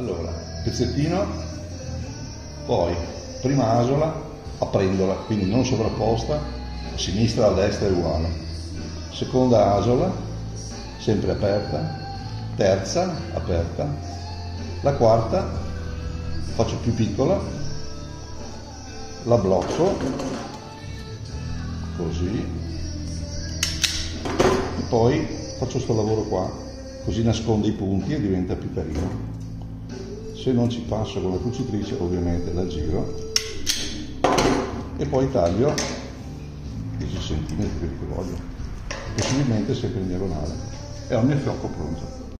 Allora, pezzettino, poi prima asola aprendola, quindi non sovrapposta, a sinistra a destra è uguale. Seconda asola, sempre aperta, terza aperta, la quarta faccio più piccola, la blocco così e poi faccio questo lavoro qua, così nasconde i punti e diventa più carino. Se non ci passo con la cucitrice ovviamente la giro. E poi taglio 10 cm quelli che voglio, possibilmente sempre in diagonale e ho il mio fiocco pronto.